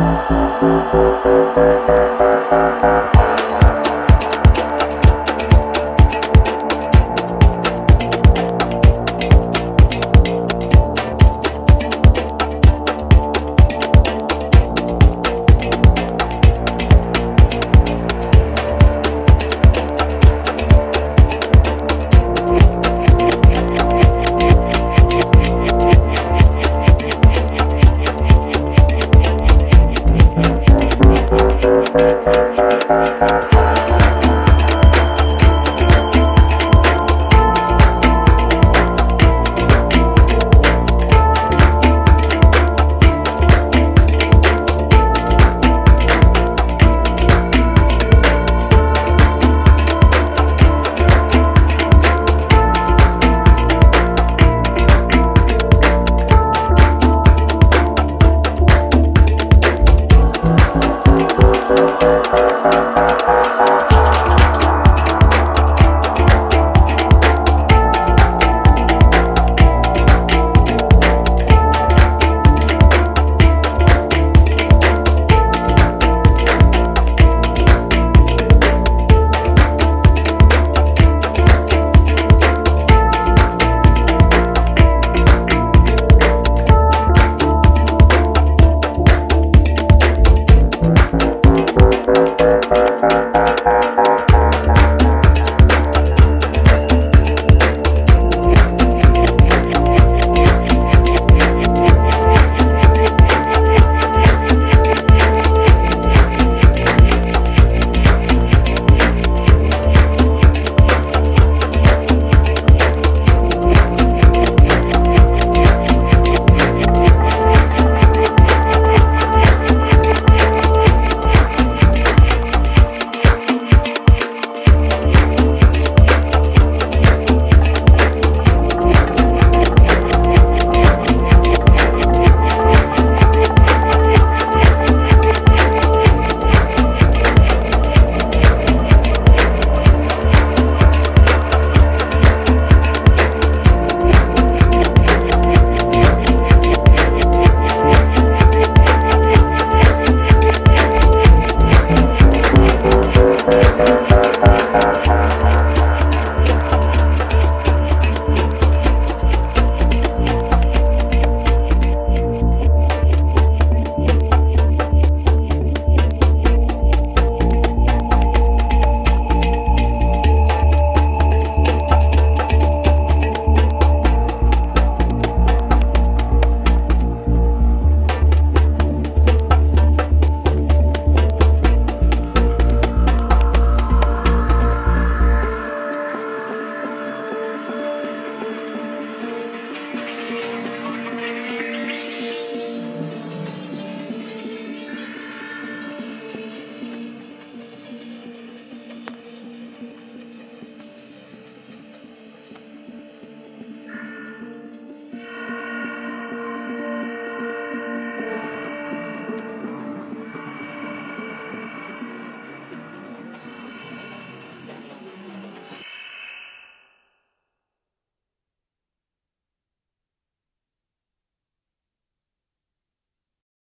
Thank Música